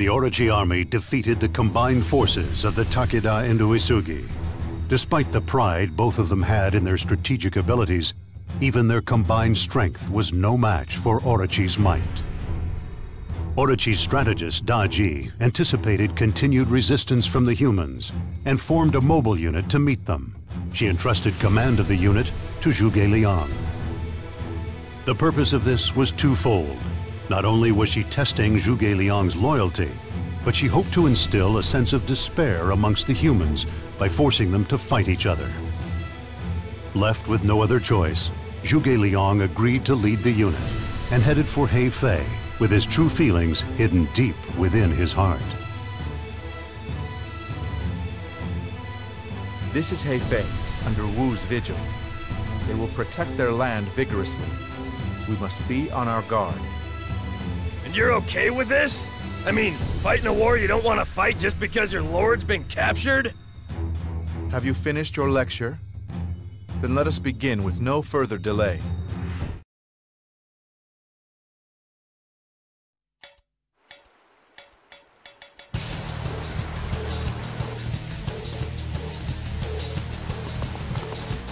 The Orochi army defeated the combined forces of the Takeda and Uesugi. Despite the pride both of them had in their strategic abilities, even their combined strength was no match for Orochi's might. Orochi's strategist, Daji, anticipated continued resistance from the humans and formed a mobile unit to meet them. She entrusted command of the unit to Zhuge Liang. The purpose of this was twofold. Not only was she testing Zhuge Liang's loyalty, but she hoped to instill a sense of despair amongst the humans by forcing them to fight each other. Left with no other choice, Zhuge Liang agreed to lead the unit and headed for Hefei, with his true feelings hidden deep within his heart. This is Hefei, under Wu's vigil. They will protect their land vigorously. We must be on our guard. And you're okay with this? I mean, fighting a war you don't want to fight just because your lord's been captured? Have you finished your lecture? Then let us begin with no further delay.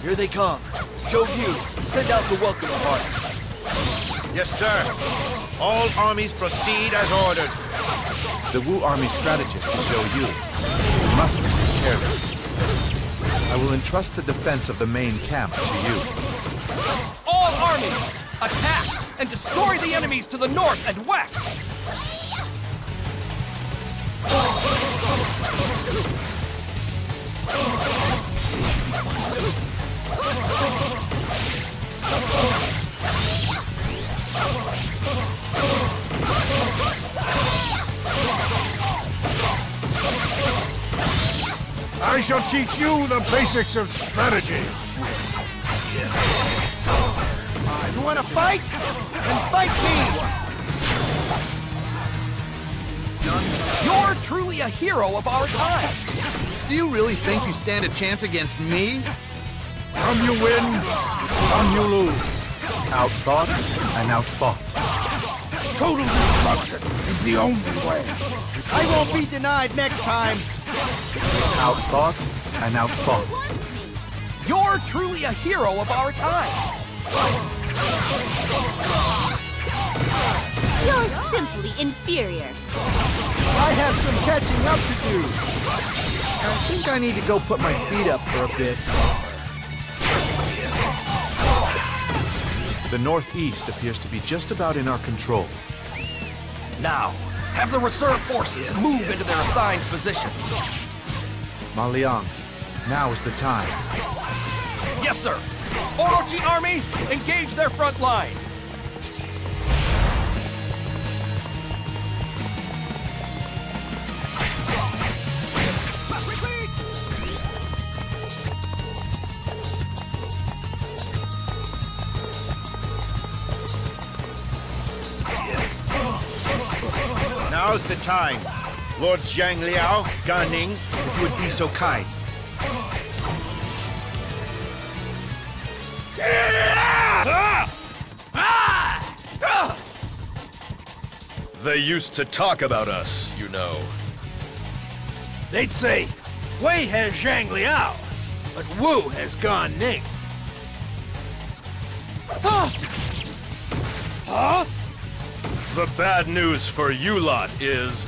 Here they come. Zhou Yu, send out the welcome party. Yes, sir. All armies proceed as ordered. The Wu army strategist is Zhou Yu. We mustn't be careless. I will entrust the defense of the main camp to you. All armies, attack and destroy the enemies to the north and west! I shall teach you the basics of strategy. You want to fight? Then fight me! You're truly a hero of our times! Do you really think you stand a chance against me? Some you win, some you lose. Outthought and outfought. Total destruction is the only way. I won't be denied next time! Outthought and outfought. You're truly a hero of our times! You're simply inferior. I have some catching up to do. I think I need to go put my feet up for a bit. The northeast appears to be just about in our control. Now, have the reserve forces move into their assigned positions. Ma Liang, now is the time. Yes, sir! Orochi Army, engage their front line! Now's the time. Lord Zhang Liao, Gan Ning, if you would be so kind. They used to talk about us, you know. They'd say, Wei has Zhang Liao, but Wu has Gan Ning. The bad news for you lot is...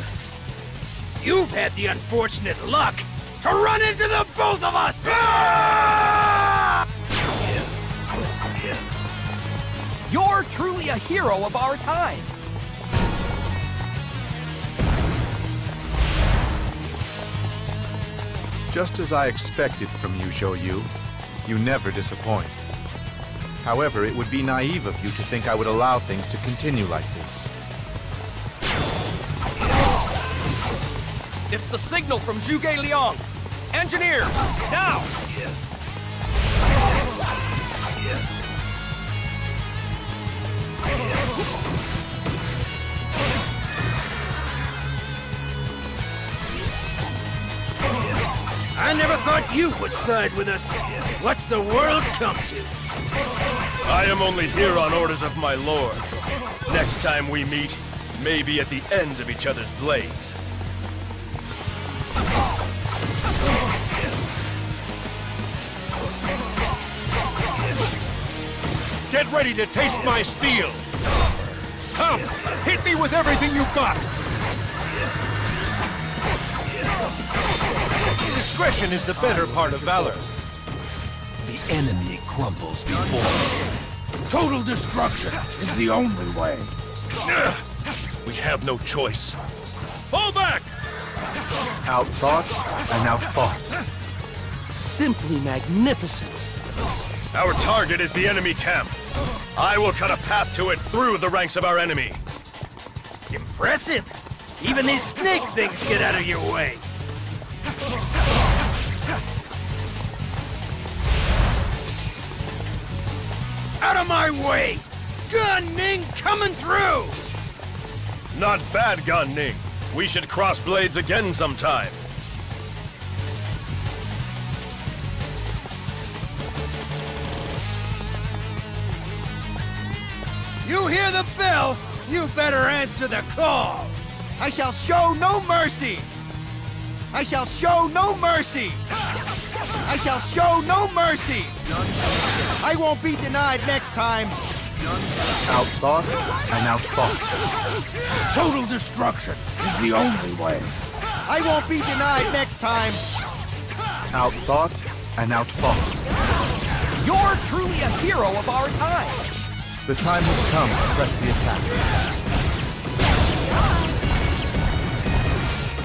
You've had the unfortunate luck to run into the both of us! You're truly a hero of our times! Just as I expected from you, Zhou Yu, you never disappoint. However, it would be naive of you to think I would allow things to continue like this. It's the signal from Zhuge Liang! Engineers, now! I never thought you would side with us. What's the world come to? I am only here on orders of my lord. Next time we meet, maybe at the ends of each other's blades. Get ready to taste my steel! Come, hit me with everything you've got! Discretion is the better part of valor. The enemy crumbles before me. Total destruction is the only way. We have no choice. Fall back! Outthought and outfought. Simply magnificent. Our target is the enemy camp. I will cut a path to it through the ranks of our enemy. Impressive. Even these snake things get out of your way. Out of my way! Gan Ning coming through! Not bad, Gan Ning. We should cross blades again sometime. You hear the bell? You better answer the call! I shall show no mercy! I shall show no mercy! I shall show no mercy! I won't be denied next time! Outthought and outfought. Total destruction is the only way. I won't be denied next time! Outthought and outfought. You're truly a hero of our times. The time has come to press the attack.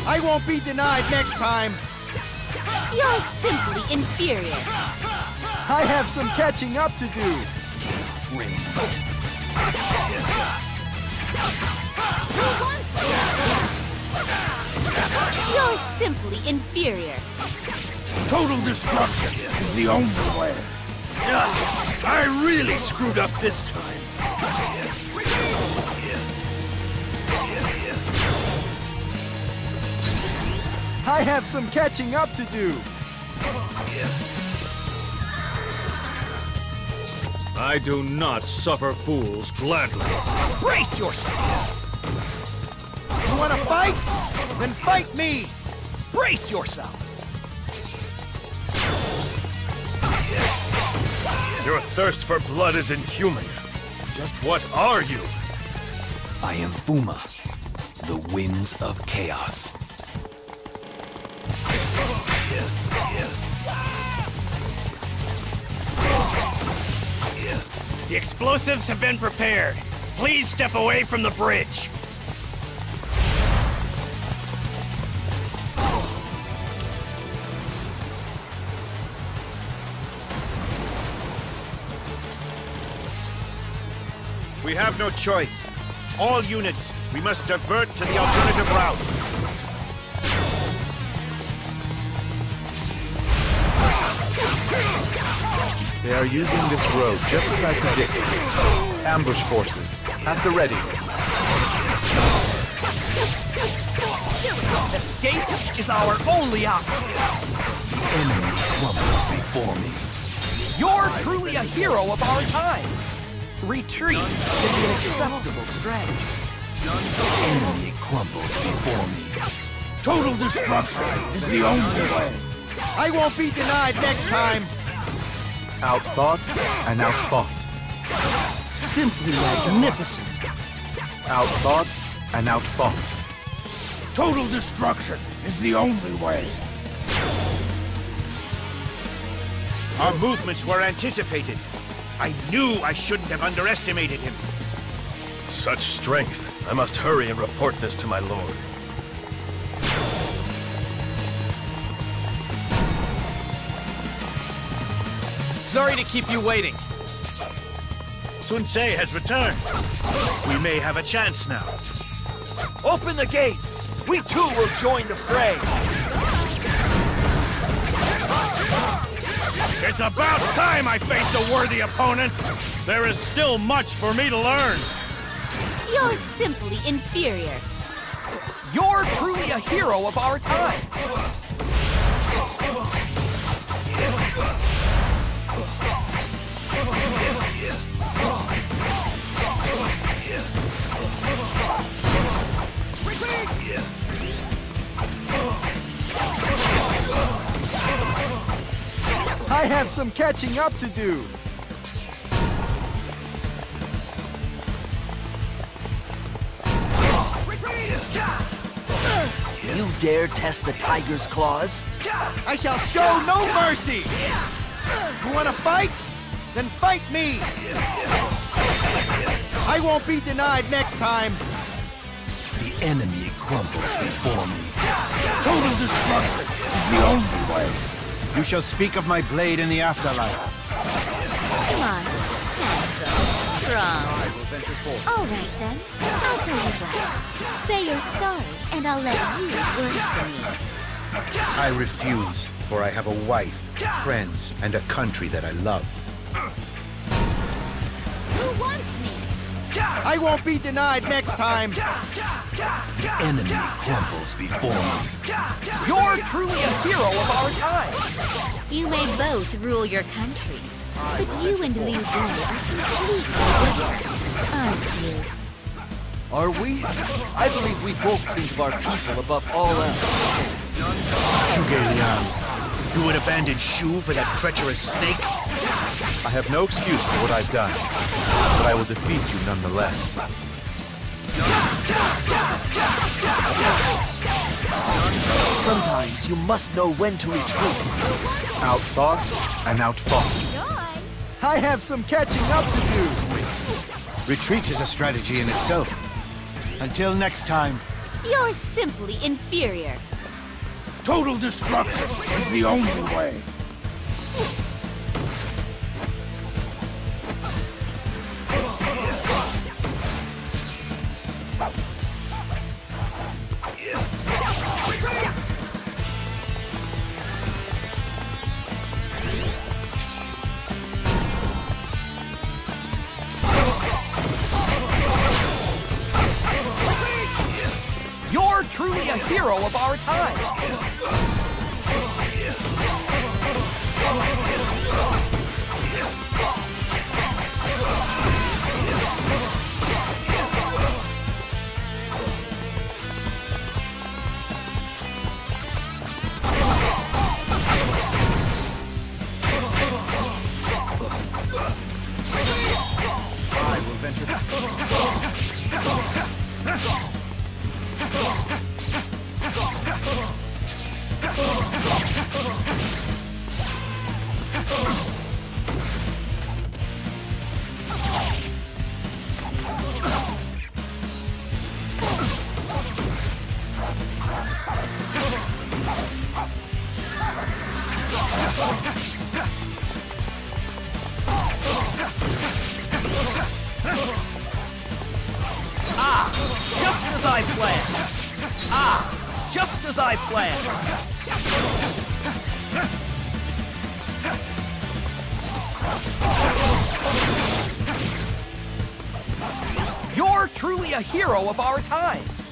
I won't be denied next time! You're simply inferior. I have some catching up to do! You're simply inferior. Total destruction is the only way. Ugh, I really screwed up this time. I have some catching up to do! I do not suffer fools gladly. Brace yourself. You wanna fight? Then fight me! Brace yourself. Your thirst for blood is inhuman. Just what are you? I am Fuma, the winds of chaos. The explosives have been prepared. Please step away from the bridge. We have no choice. All units, we must divert to the alternative route. They are using this road just as I predicted. Ambush forces, at the ready. Escape is our only option. The enemy crumbles before me. You're truly a hero of our times. Retreat can be an acceptable strategy. Enemy crumbles before me. Total destruction is the only way! I won't be denied next time! Outthought and outfought. Simply magnificent. Outthought and outfought. Total destruction is the only way. Our movements were anticipated. I knew I shouldn't have underestimated him. Such strength. I must hurry and report this to my lord. Sorry to keep you waiting. Sun Ce has returned. We may have a chance now. Open the gates. We too will join the fray. It's about time I faced a worthy opponent! There is still much for me to learn! You're simply inferior. You're truly a hero of our time! Retreat! I have some catching up to do. You dare test the tiger's claws? I shall show no mercy! You wanna fight? Then fight me! I won't be denied next time! The enemy crumbles before me. Total destruction is the only way. You shall speak of my blade in the afterlife. Smart, handsome, strong. All right then. I'll tell you what. Say you're sorry, and I'll let you work for me. I refuse, for I have a wife, friends, and a country that I love. Who wants? I won't be denied next time! The enemy crumbles before me. You're truly a hero of our time. You may both rule your countries, but you and Liu Bei are completely different, aren't you? Are we? I believe we both think of our people above all else. Zhuge Liang, you would abandon Shu for that treacherous snake? I have no excuse for what I've done, but I will defeat you nonetheless. Sometimes you must know when to retreat. Outthought and outfought. Joy! I have some catching up to do! Retreat is a strategy in itself. Until next time. You're simply inferior. Total destruction is the only way. You're truly a hero of our times.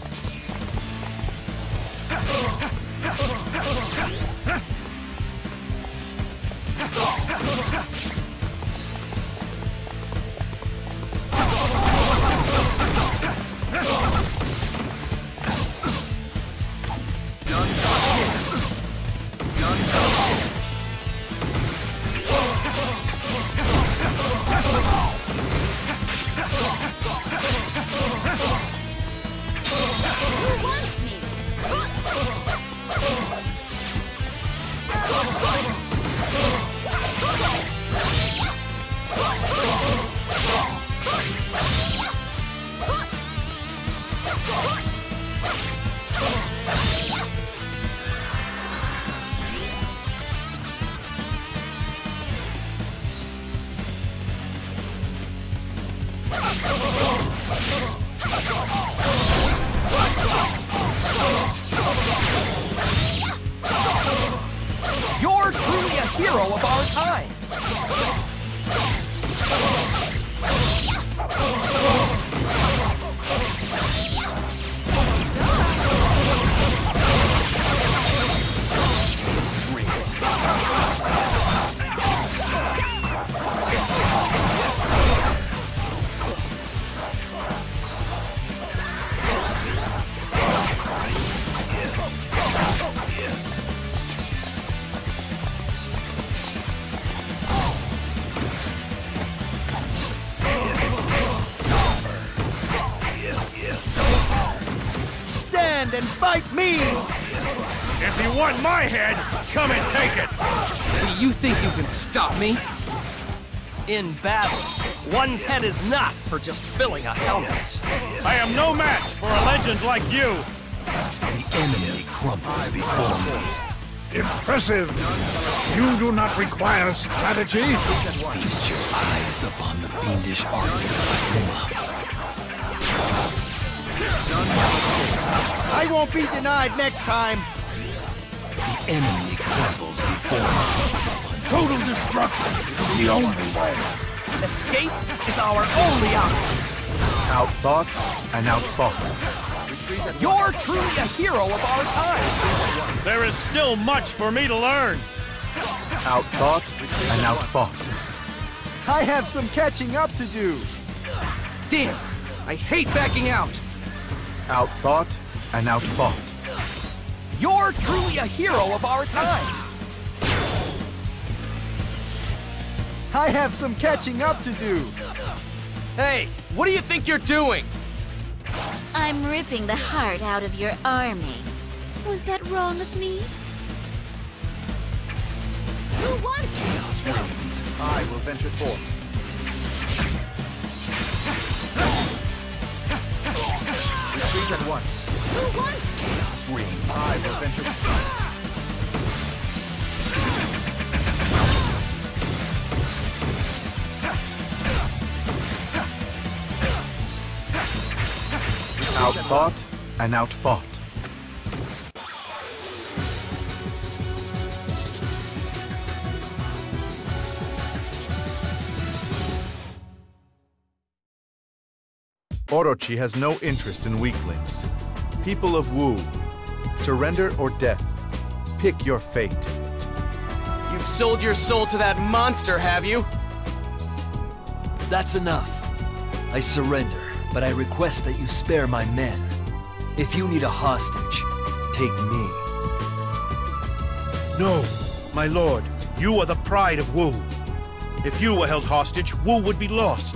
You're hand and fight me! If you want my head, come and take it! Do you think you can stop me? In battle, one's head is not for just filling a helmet. I am no match for a legend like you! The enemy crumbles before me. Impressive! You do not require strategy? Feast your eyes upon the fiendish arts of Akuma. I won't be denied next time! The enemy crumbles before me. Total destruction is the only way. Escape is our only option. Outthought and outfought. You're truly a hero of our time. There is still much for me to learn! Outthought and outfought. I have some catching up to do! Damn, I hate backing out. Outthought and outfought. You're truly a hero of our times. I have some catching up to do! Hey, what do you think you're doing? I'm ripping the heart out of your army. Was that wrong of me? Who won? I will venture forth. Retreat at once. Who won? Chaos Ring. I will venture Outthought and outfought. Orochi has no interest in weaklings. People of Wu, surrender or death. Pick your fate. You've sold your soul to that monster, have you? That's enough. I surrender, but I request that you spare my men. If you need a hostage, take me. No, my lord. You are the pride of Wu. If you were held hostage, Wu would be lost.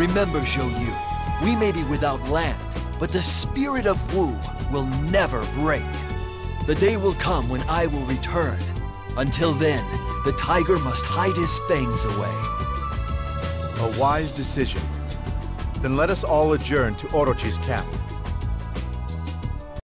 Remember, Zhou Yu, we may be without land, but the spirit of Wu will never break. The day will come when I will return. Until then, the tiger must hide his fangs away. A wise decision. Then let us all adjourn to Orochi's camp.